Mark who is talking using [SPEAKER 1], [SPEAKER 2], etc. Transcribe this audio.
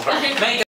[SPEAKER 1] over.